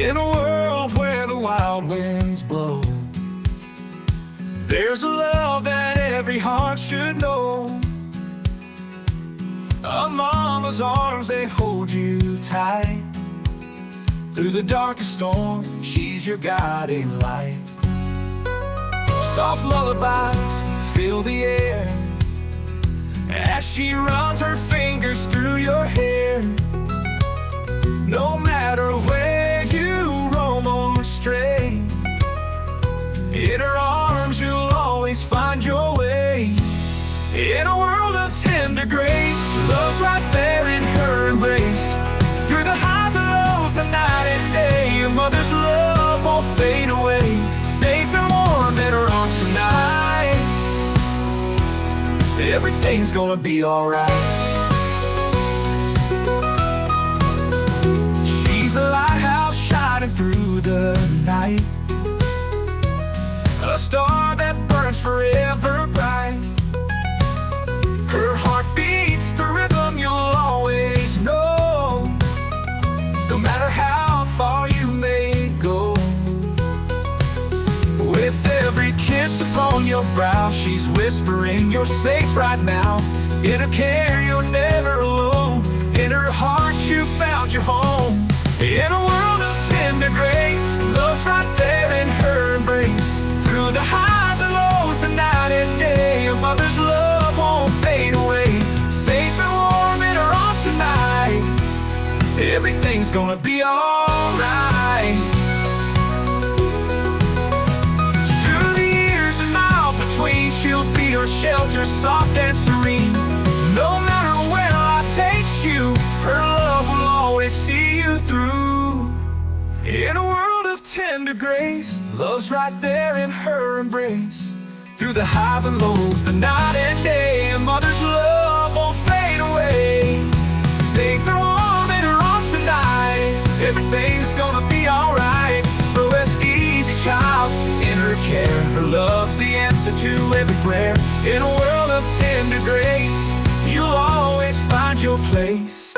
In a world where the wild winds blow There's a love that every heart should know. A mama's arms, they hold you tight. Through the darkest storm, she's your guiding light. Soft lullabies fill the air As she runs her fingers through your hair In her arms you'll always find your way. In a world of tender grace Love's right there in her embrace. Through the highs and lows, the night and day A mother's love won't fade away. Safe and warm in her arms tonight Everything's gonna be alright your brow. She's whispering you're safe right now. In her care you're never alone. In her heart you found your home. In a world of tender grace Love's right there in her embrace. Through the highs and lows, the night and day A mother's love won't fade away. Safe and warm in her arms tonight. Everything's gonna be alright shelter, soft and serene. No matter where life takes you Her love will always see you through. In a world of tender grace Love's right there in her embrace. Through the highs and lows, the night and day A mother's love answer to every prayer. In a world of tender grace You'll always find your place